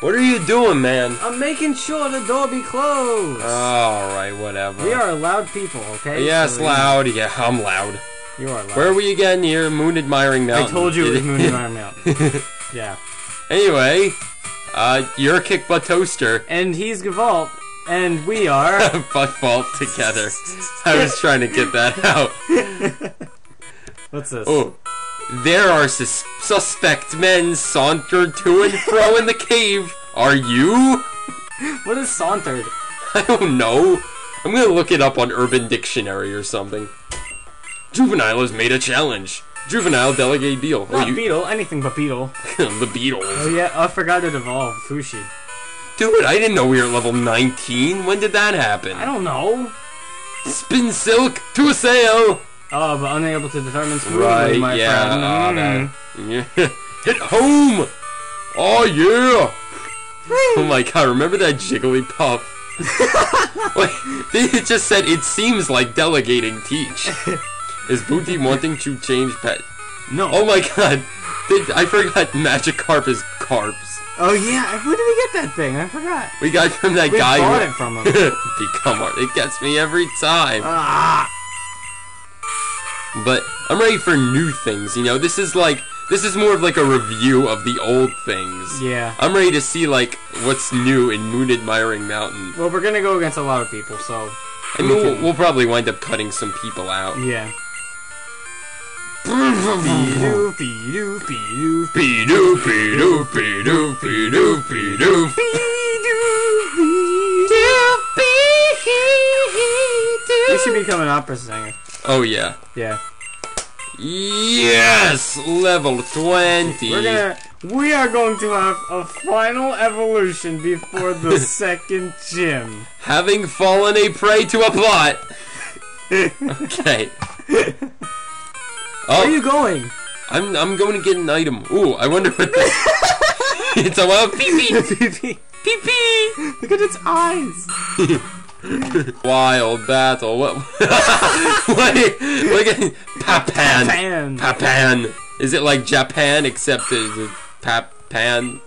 What are you doing, man? I'm making sure the door be closed. Alright, whatever. we are loud people, okay? Yes, So, loud. Yeah, I'm loud. You are loud. Where are we again here? Moon admiring Mountain. I told you it was Moon Admiring Mountain. Yeah. anyway, uh, you're a kick butt toaster. And he's Gevault, and we are. Fuck fault together. I was trying to get that out. What's this? Oh, there are sus- suspect men sauntered to and fro in the cave. Are you? What is sauntered? I don't know. I'm gonna look it up on Urban Dictionary or something. Juvenile has made a challenge. Juvenile delegate deal. Not oh, you, beetle, anything but beetle. the beetle. Oh yeah, I forgot to evolve Fushi. Dude, I didn't know we were level 19. When did that happen? I don't know. Spin silk to a sail. Oh, but unable to determine smoothly, Right, my yeah. friend. oh, Mm. Hit home. Oh yeah. Oh my god, remember that Jigglypuff? Wait, it just said it seems like delegating teach. Is Booty wanting to change pet? No. Oh my god, Did- I forgot Magikarp is carps. Oh yeah, where did we get that thing? I forgot. We got from that We guy bought who it from him. become art. It gets me every time. ah. But I'm ready for new things. You know, this is like this is more of like a review of the old things. Yeah. I'm ready to see like what's new in Moon Admiring Mountain. Well, we're gonna go against a lot of people, so I mean, we'll, we'll probably wind up cutting some people out. yeah. Beedoo, beedoo, beedoo, Be-doo, be-doo, be-doo, be-doo, be-doo. You should become an opera singer. Oh yeah. Yeah. Yes, level twenty. We're gonna. We are going to have a final evolution before the second gym. Having fallen a prey to a plot. Okay. Where Oh, are you going? I'm I'm going to get an item. Ooh, I wonder what this. it's a wild pee pee Pee-pee. pee pee. Look at its eyes. Wild battle. What? Wait, look at Papan. Pan. Papan. Is it like Japan except it's a Papan?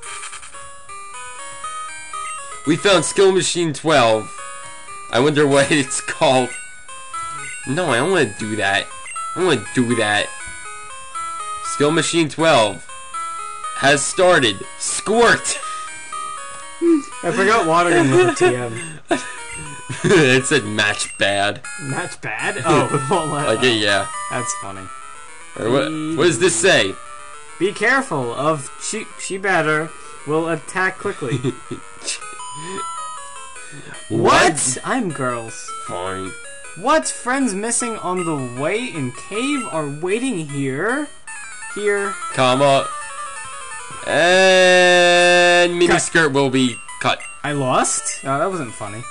We found Skill Machine 12. I wonder what it's called. No, I don't want to do that. I don't want to do that. Skill Machine 12 has started. Squirt! I forgot water in the TM. it said match bad. Match bad. Oh, well, Like, yeah. that's funny. Or what, what does this say? Be careful of she. She better will attack quickly. what? I'm girls. Fine. What friends missing on the way in cave are waiting here? Here. comma, and miniskirt will be cut. I lost? Oh, that wasn't funny.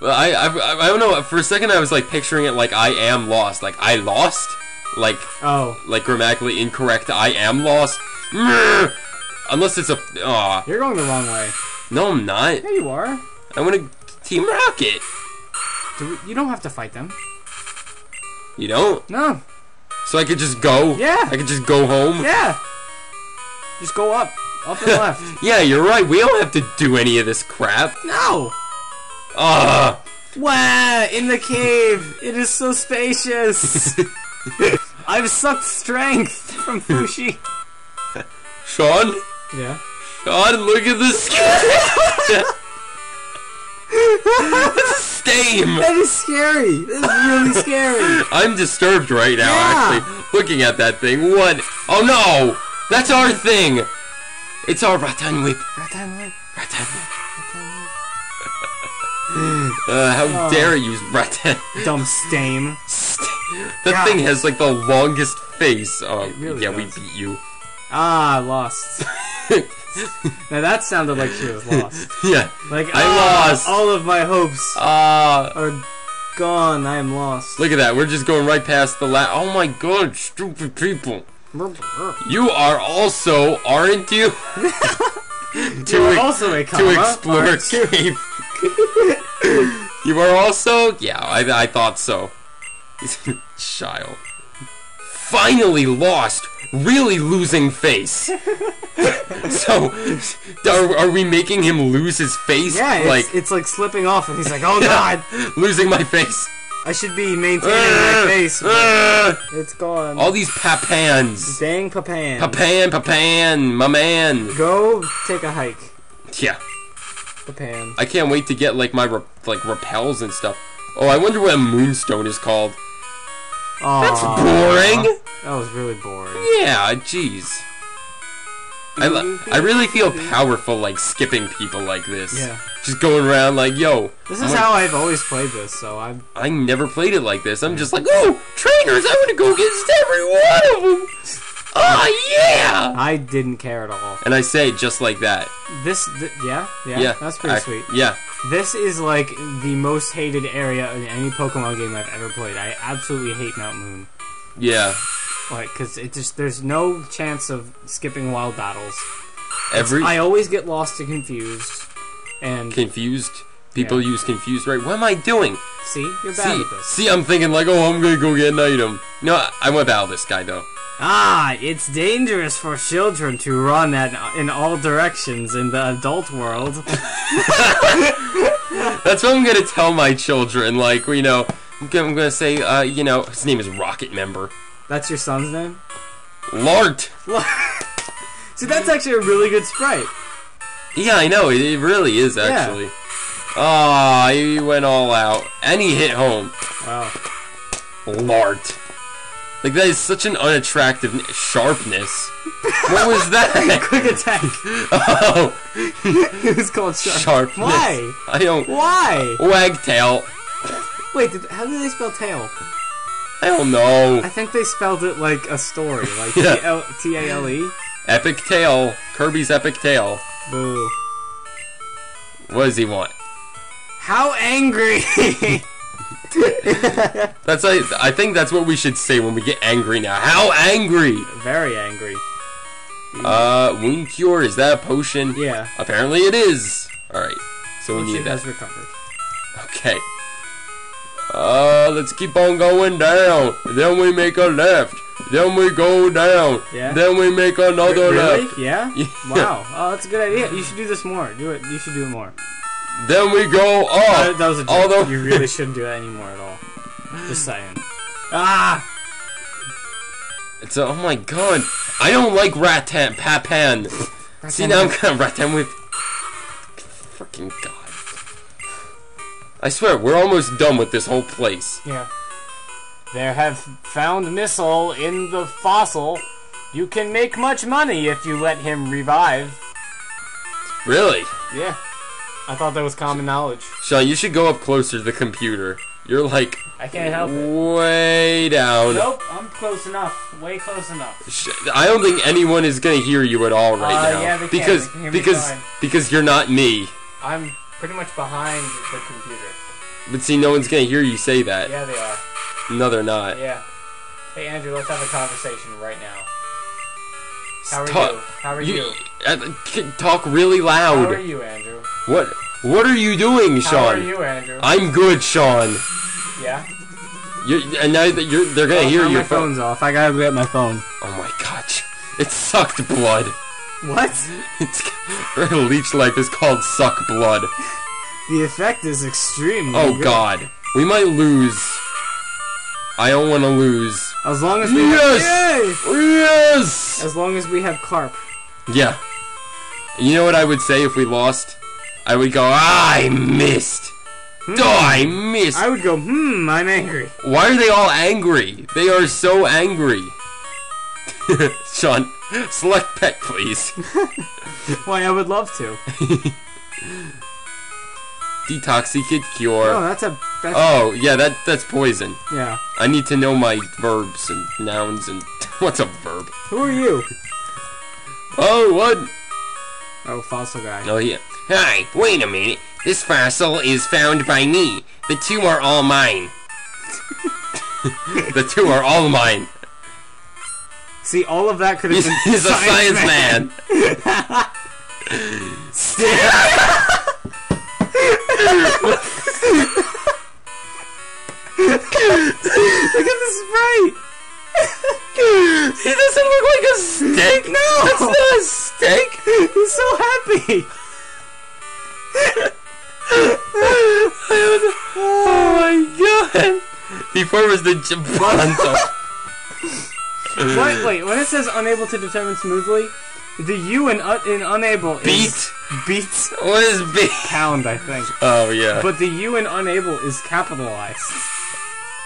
Well, I, I, I don't know. For a second, I was like picturing it like I am lost, like I lost, like Oh, like grammatically incorrect. I am lost. Unless it's a. Aw. you're going the wrong way. No, I'm not. There you are. I want to Team Rocket. Do we, you don't have to fight them. You don't? No. So I could just go? Yeah. I could just go home? Yeah. Just go up. Up and left. Yeah, you're right. We don't have to do any of this crap. No. Ugh. Wow, in the cave. It is so spacious. I've sucked strength from Fushi. Sean? Yeah. Sean, look at this. Stame. That is scary. That is really scary. I'm disturbed right now, Yeah. actually, looking at that thing. What? Oh no! That's our thing! It's our rattan whip. Rattan whip. Uh, how Oh. dare you use? Dumb stame. The God. thing has like the longest face. Oh, really yeah, we beat you. Ah, lost. now that sounded like she was lost. yeah. Like I ah, lost. All of my hopes Ah, are gone. I am lost. look at that. We're just going right past the la- Oh my god, stupid people. You are also, aren't you? You are ex- also a to explore cave. You are also, yeah, I, I thought so. Child. finally lost, really losing face. so, are, are we making him lose his face? Yeah, it's like it's like slipping off, and he's like, "Oh God, losing my face. I should be maintaining my face." Ah! It's gone. all these papans. Dang Papan. Papan, Papan, my man. Go take a hike, Yeah, Papan. I can't wait to get like my re- like repels and stuff. Oh, I wonder what a moonstone is called. That's boring. That was really boring. Yeah, jeez. I, I really feel powerful like skipping people like this. Yeah. Just going around like, yo. This I'm is like- how I've always played this, so I'm. I never played it like this. I'm just like, oh, trainers, I want to go against every one of them. Oh, yeah. I didn't care at all. And I say it just like that. This, th- yeah, yeah, Yeah. that's pretty I- sweet. Yeah. This is like the most hated area in any Pokemon game I've ever played. I absolutely hate Mount Moon. Yeah. Like, cause it just there's no chance of skipping wild battles. Every I always get lost and confused. And confused. People Yeah. use confused, right? What am I doing? see, you're bad See, at this. see, I'm thinking like, oh, I'm gonna go get an item. No, I- I went battle this guy though. Ah, it's dangerous for children to run at in all directions in the adult world. That's what I'm gonna tell my children. Like, you know, I'm gonna, I'm gonna say, uh, you know, his name is Rocket Member. That's your son's name? Lart. See, that's actually a really good sprite. Yeah, I know. It, it really is actually. Ah, he went all out, and he hit home. Wow. Lart. Like that is such an unattractive n- sharpness. What was that? Quick attack. oh, it was called sharp. sharpness. Why? I don't. Why? Wagtail. Wait, did, how do they spell tail? I don't know. I think they spelled it like a story, like Yeah. T-L- T-A-L-E. Epic tail. Kirby's epic tail. Boo. What does he want? How angry! That's I. I think that's what we should say when we get angry now. How angry? Very angry. Uh, wound cure. Is that a potion? Yeah. Apparently it is. All right. So we Which need that. has recovered. Okay. Uh, let's keep on going down. Then we make a left. Then we go down. Yeah? Then we make another really? left. Yeah? Yeah. Wow. Oh, that's a good idea. You should do this more. Do it. You should do it more. Then we go That, up. that was a joke. although- You really shouldn't do that anymore at all. Just saying. Ah! It's a, oh my god. I don't like Ratan Papan. See now I'm gonna Ratan with. Freaking god. I swear we're almost done with this whole place. Yeah. There have found missile in the fossil. You can make much money if you let him revive. Really, Yeah. I thought that was common knowledge. Sean, you should go up closer to the computer. You're like I can't help it. way down. Nope, I'm close enough. Way close enough. I don't think anyone is gonna hear you at all right Uh, now yeah, they can. because They can hear me because fine. because you're not me. I'm pretty much behind the computer. But see, no one's gonna hear you say that. Yeah, they are. No, they're not. Yeah. Hey, Andrew, let's have a conversation right now. How are Ta- you? How are you you? uh, talk really loud. How are you, Andrew? What what are you doing, Sean? How are you, Andrew? I'm good, Sean. yeah. You're, and now that you're, they're gonna oh, hear Oh, your my phone. phone's off. I gotta get my phone. Oh my gosh, it sucked blood. What? It's leech life is called suck blood. The effect is extreme. Oh god, we might lose. I don't want to lose. As long as we Yes! have, Yes. Yay! As long as we have carp. Yeah. You know what I would say if we lost? I would go, ah, I missed. Oh, I missed. I would go, hmm, I'm angry. Why are they all angry? They are so angry. Sean, select pet, please. Why, I would love to. Detoxicate cure. Oh, that's a. That's, Oh, yeah, that that's poison. Yeah. I need to know my verbs and nouns and what's a verb? Who are you? Oh, what? Oh, fossil guy. Oh, yeah. Hi, wait a minute. This fossil is found by me. The two are all mine. the two are all mine. See, all of that could have been He's a science man. man. Look at the sprite. he doesn't look like a snake. No, that's not a snake. He's so happy. Oh my god! Before it was the Japanto. What? Wait, when it says unable to determine smoothly, the U in, un- in unable Beat? is beat What is B? pound, I think. Oh yeah. But the U in unable is capitalized.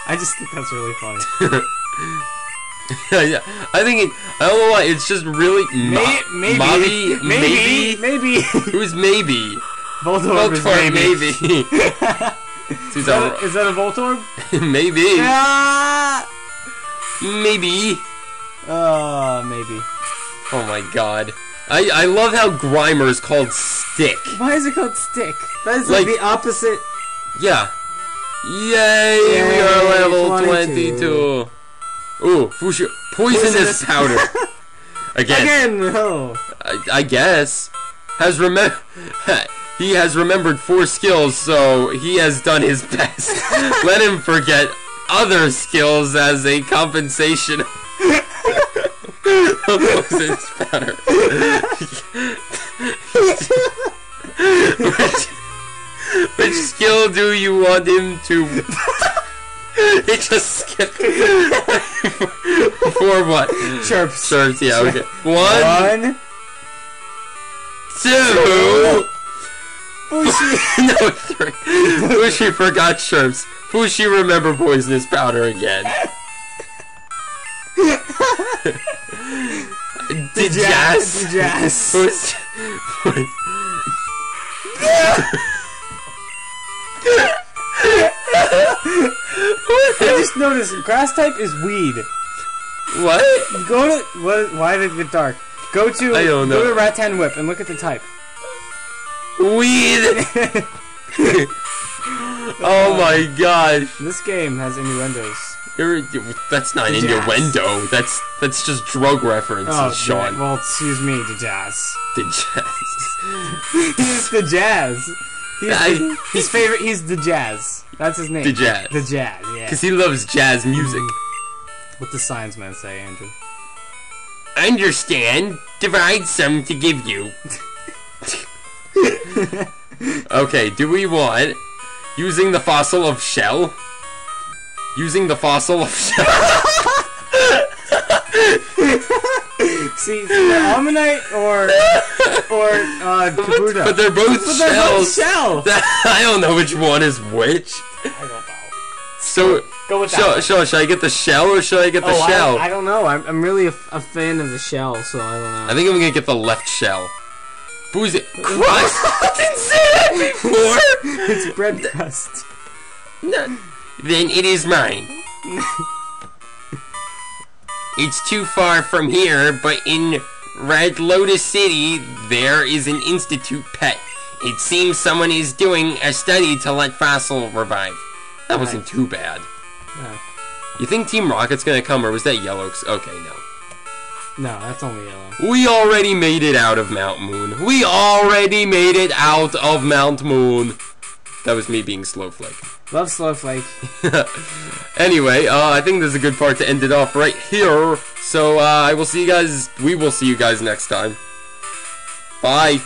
I just think that's really funny. yeah, I think it. I don't know why. It's just really. May- Ma- maybe, Mabi- maybe, maybe, Who's maybe? Voltorb is maybe. maybe. Is that, a, is that a Voltorb? maybe. Ah! Maybe. Uh, maybe. Oh my god. I, I love how Grimer is called Stick. Why is it called stick? That is Like- like the opposite. Yeah. Yay, we are level 22. 22. Ooh, Fushi. Poisonous Poisonous- powder. Again, Again, no. I, I guess. Has remem- He has remembered four skills, so he has done his best. Let him forget other skills as a compensation. poisonous powder. which, which skill do you want him to? he just skipped for what? Chirps. Chirps, yeah, okay. One, One. two. Fushi. no, three. Fushi forgot chirps. Fushi remember poisonous powder again. Did Jazz. jazz? Fushi- I just noticed grass type is weed. what? Go to what? Why did it get dark? Go to I don't go to Rattan Whip and look at the type. Weed. oh my um, gosh. This game has innuendos. You're, that's not Jazz. innuendo. That's that's just drug references, Oh, Sean. Well, excuse me, the jazz. The jazz. He's the jazz. He's I- his favorite. He's the jazz. That's his name. The jazz. The jazz. Yeah. Because he loves jazz music. Mm-hmm. What does science man say, Andrew? Understand. Divide some to give you. okay, do we want using the fossil of shell? Using the fossil of shell. See, the Omanyte or or uh, Kabuto. but they're both But they're both shells. shell. I don't know which one is which. I don't know. So, Go with that. shall, shall, I get the shell or shall I get the oh, shell? I, I don't know. I'm, I'm really a fan of the shell, so I don't know. I think I'm gonna get the left shell. Who's it? Crust? I didn't say that before! it's bread crust. No. Then it is mine. it's too far from here, but in Red Lotus City, there is an institute pet. It seems someone is doing a study to let Fossil revive. That wasn't too bad. No, You think Team Rocket's gonna come, or was that Yellow? Okay, no. No, that's only yellow. We already made it out of Mount Moon. We already made it out of Mount Moon. That was me being Slowflake. Love Slowflake. anyway, uh, I think this is a good part to end it off right here. So uh, I will see you guys. We will see you guys next time. Bye.